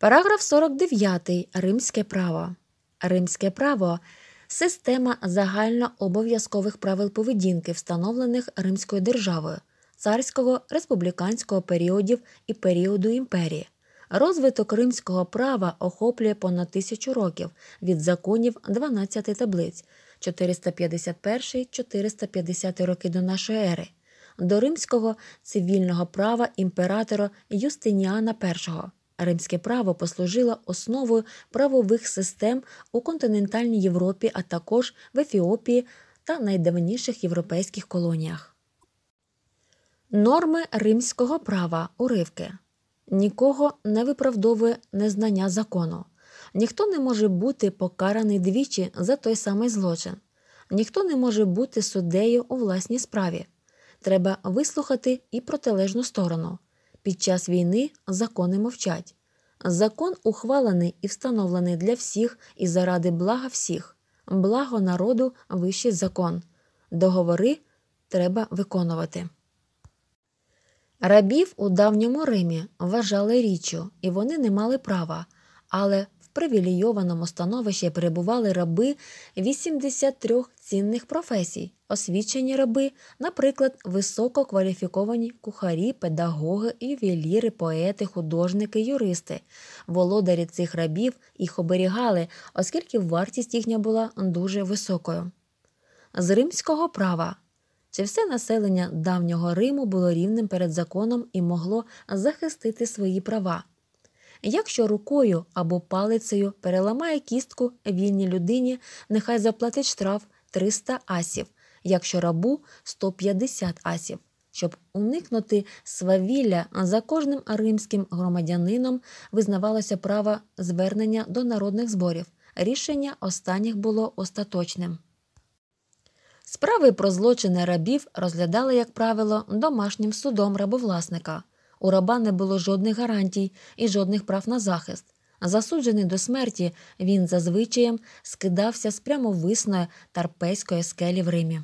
Параграф 49. Римське право. Римське право система загальнообов'язкових правил поведінки, встановлених Римською державою, царського республіканського періодів і періоду імперії. Розвиток римського права охоплює понад тисячу років від законів 12 таблиць 451-450 роки до нашої ери, до римського цивільного права імператора Юстиніана І. Римське право послужило основою правових систем у континентальній Європі, а також в Ефіопії та найдавніших європейських колоніях. Норми римського права уривки нікого не виправдовує незнання закону. Ніхто не може бути покараний двічі за той самий злочин, ніхто не може бути суддею у власній справі. Треба вислухати і протилежну сторону. Під час війни закони мовчать. Закон ухвалений і встановлений для всіх і заради блага всіх. Благо народу вищий закон. Договори треба виконувати. Рабів у давньому Римі вважали річчю, і вони не мали права, але в привілейованому становищі перебували раби 83 цінних професій, освічені раби, наприклад, висококваліфіковані кухарі, педагоги, ювеліри, поети, художники, юристи. Володарі цих рабів їх оберігали, оскільки вартість їхня була дуже високою. З римського права чи все населення давнього Риму було рівним перед законом і могло захистити свої права. Якщо рукою або палицею переламає кістку вільній людині, нехай заплатить штраф 300 асів, якщо рабу 150 асів. Щоб уникнути свавілля, за кожним римським громадянином визнавалося право звернення до народних зборів. Рішення останніх було остаточним. Справи про злочини рабів розглядали, як правило, домашнім судом рабовласника. У раба не було жодних гарантій і жодних прав на захист. Засуджений до смерті, він за скидався з прямовисної тарпейської скелі в Римі.